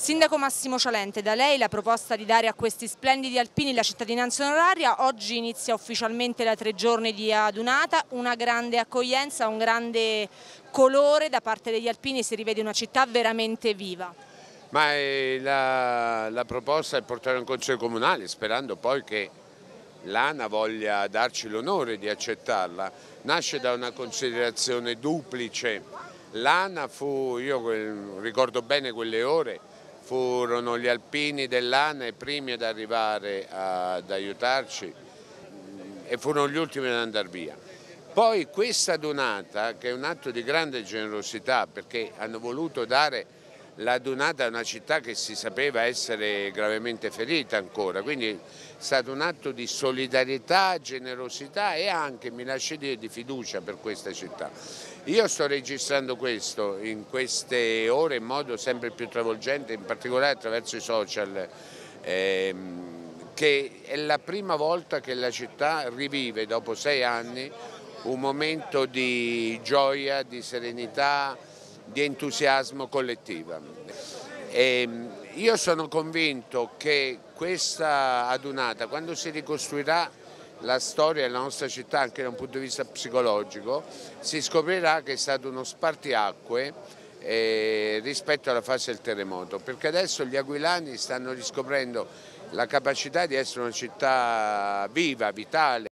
Sindaco Massimo Cialente, da lei la proposta di dare a questi splendidi alpini la cittadinanza onoraria, oggi inizia ufficialmente da tre giorni di adunata, una grande accoglienza, un grande colore da parte degli alpini, si rivede una città veramente viva. Ma eh, la, la proposta è portare un consiglio comunale sperando poi che l'ANA voglia darci l'onore di accettarla, nasce da una considerazione duplice. L'ANA fu, io ricordo bene quelle ore, furono gli alpini dell'ANA i primi ad arrivare ad aiutarci e furono gli ultimi ad andare via. Poi questa donata, che è un atto di grande generosità perché hanno voluto dare la donata a una città che si sapeva essere gravemente ferita ancora, quindi è stato un atto di solidarietà, generosità e anche, mi lasci dire, di fiducia per questa città. Io sto registrando questo in queste ore in modo sempre più travolgente, in particolare attraverso i social, ehm, che è la prima volta che la città rivive dopo sei anni un momento di gioia, di serenità, di entusiasmo collettiva. E ehm, io sono convinto che questa adunata, quando si ricostruirà la storia della nostra città anche da un punto di vista psicologico, si scoprirà che è stato uno spartiacque eh, rispetto alla fase del terremoto, perché adesso gli aquilani stanno riscoprendo la capacità di essere una città viva, vitale.